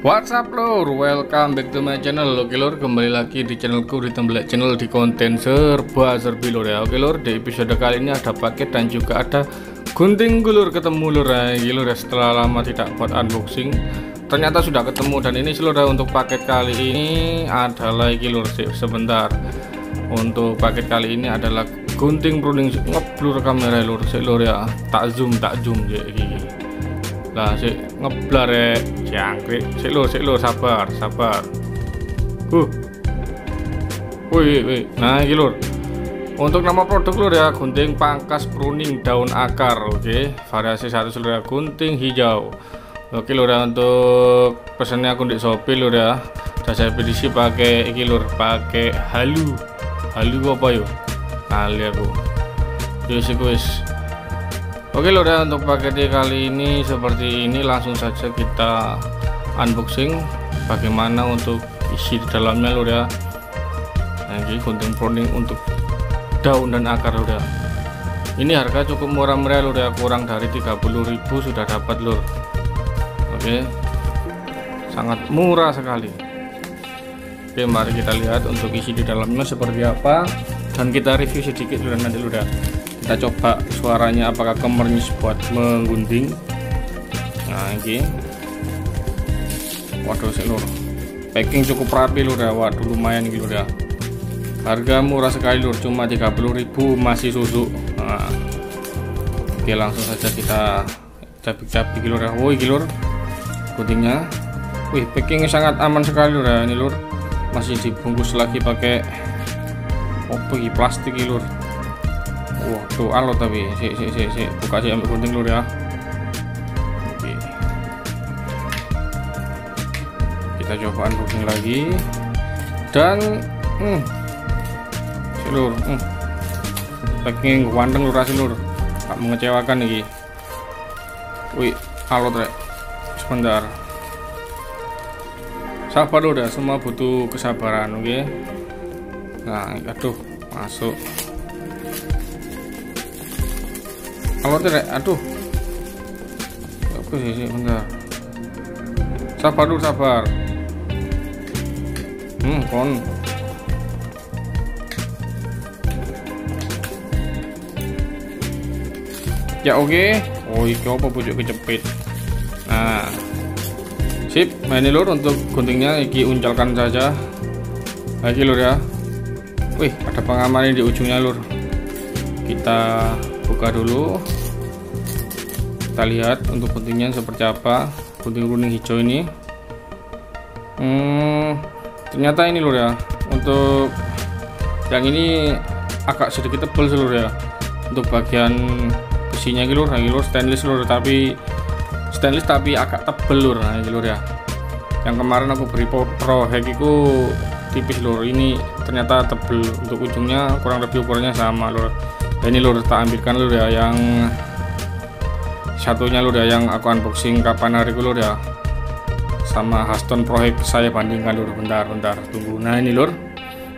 What's up lor, welcome back to my channel. Oke lor, kembali lagi di channelku di Tembelak Channel di konten serba serbi lor ya. Oke lor, di episode kali ini ada paket dan juga ada gunting gulur ketemu lor ya. Oke lor ya, setelah lama tidak buat unboxing Ternyata sudah ketemu. Dan ini seluruh untuk paket kali ini adalah iki lor sebentar. Untuk paket kali ini adalah gunting pruning ngeblur kamera lor lor ya. Tak zoom, tak zoom ya lah si ngeblar ya jangkrik si lo si lo sabar sabar. Uh wih wih nah ini lur. Untuk nama produk lur ya gunting pangkas pruning daun akar oke. Variasi satu seluruh ya gunting hijau. Oke lur ya untuk pesannya aku di shopee lur ya. Saya pedisi pakai iki lur pakai halu. Halu apa yuk lihat aku. Yuk sih Oke lor ya untuk paket kali ini seperti ini langsung saja kita unboxing. Bagaimana untuk isi di dalamnya lor ya? Nah, ini gunting pruning untuk daun dan akar lor ya. Ini harga cukup murah meriah lor ya. Kurang dari 30.000 sudah dapat lor oke. Sangat murah sekali. Oke mari kita lihat untuk isi di dalamnya seperti apa. Dan kita review sedikit lor nanti lor ya kita coba suaranya apakah kemernyis buat menggunting. Nah ini. Waduh sih lur. Packing cukup rapi lur ya. Waduh lumayan gitu ya. Harga murah sekali lur. Cuma 30.000 masih susu nah, oke langsung saja kita capik-capik lur ya. Woi lur. Guntingnya. Wih packing sangat aman sekali lur ya ini lur. Masih dibungkus lagi pakai oh plastik lur Wah, tuh alot tapi. Si si si si buka sih ambil gunting dulu ya. Oke. Kita coba unboxing lagi. Dan hmm. Lur, hmm. Packing ganteng lur asin lur. Tak mengecewakan nih. Wih, alot rek. Sebentar. Sabar udah, semua butuh kesabaran, oke? Okay? Nah, aduh, masuk. Apa tuh aduh. Aku sih sih bentar. Sabar dulu sabar. Hmm kon. Ya oke. Okay. oh ini apa pucuk kecepit nah. Sip nah ini lur untuk guntingnya. Iki uncalkan saja. Lagi lur ya. Wih ada pengaman di ujungnya lur. Kita buka dulu. Kita lihat untuk guntingnya seperti apa gunting kuning hijau ini. Hmm, ternyata ini lur ya untuk yang ini agak sedikit tebal seluruh ya. Untuk bagian besinya gitu lur, lur stainless lur tapi stainless tapi agak tebel lur nah lur ya. Yang kemarin aku beri pro hack itu tipis lur ini ternyata tebel untuk ujungnya kurang lebih ukurannya sama lur ini lur tak ambilkan lur ya yang satunya lur ya yang aku unboxing kapan hari lur ya sama Haston Prohek saya bandingkan lur bentar bentar tunggu. Nah ini lur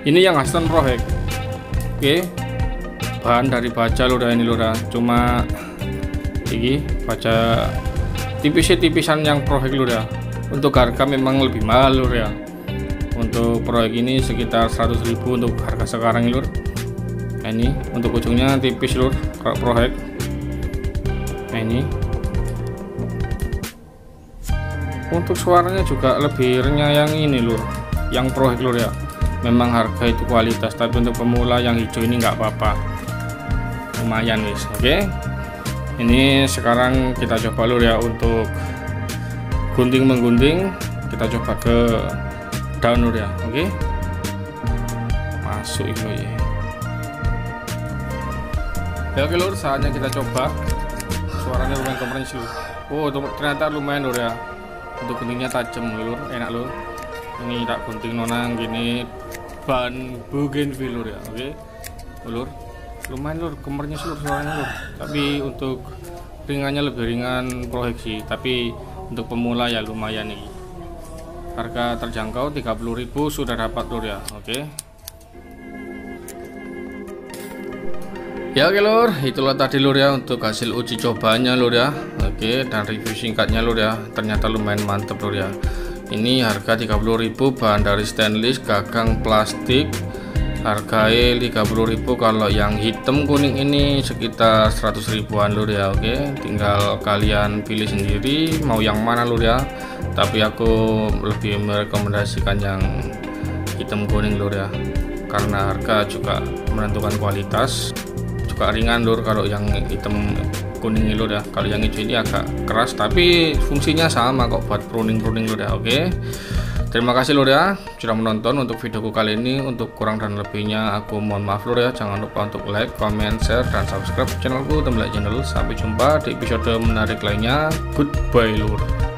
ini yang Haston Prohek oke bahan dari baja lur ya ini lur ya cuma ini baja tipisnya tipisan yang Prohek lur ya untuk harga memang lebih mahal lur ya untuk proyek ini sekitar 100.000 untuk harga sekarang lur nah ini untuk ujungnya tipis lur kalau prohek nah ini. Untuk suaranya juga lebih renyah yang ini lur yang prohek lur ya. Memang harga itu kualitas tapi untuk pemula yang hijau ini nggak apa-apa. Lumayan wis oke. Okay? ini sekarang kita coba lur ya untuk gunting menggunting. Kita coba ke daun lur ya. Oke. Okay? masuk itu ya ya oke lur saatnya kita coba. Suaranya lumayan komprehensif oh ternyata lumayan lur ya. Untuk guntingnya tajam lur. Enak lur. Ini tak gunting nonang gini. Ban bougainville lur ya. Oke. Lur. Lumayan lur kemernya lur suaranya lur. Tapi untuk ringannya lebih ringan proyeksi. Tapi untuk pemula ya lumayan nih. Harga terjangkau 30.000 sudah dapat lur ya. Oke Ya oke lur, itulah tadi lur ya untuk hasil uji cobanya lur ya. Oke, dan review singkatnya lur ya. Ternyata lumayan mantep lur ya. ini harga 30.000 bahan dari stainless gagang plastik harganya 30.000 kalau yang hitam kuning ini sekitar 100 ribuan lur ya oke tinggal kalian pilih sendiri mau yang mana lur ya tapi aku lebih merekomendasikan yang hitam kuning lur ya karena harga juga menentukan kualitas juga ringan lur kalau yang hitam kuning lur ya kalau yang hijau ini agak keras tapi fungsinya sama kok buat pruning-pruning lur ya oke Terima kasih lur ya sudah menonton untuk videoku kali ini. Untuk kurang dan lebihnya aku mohon maaf lur ya. Jangan lupa untuk like, comment, share, dan subscribe channelku Temblek Channel. Sampai jumpa di episode menarik lainnya. Goodbye lur.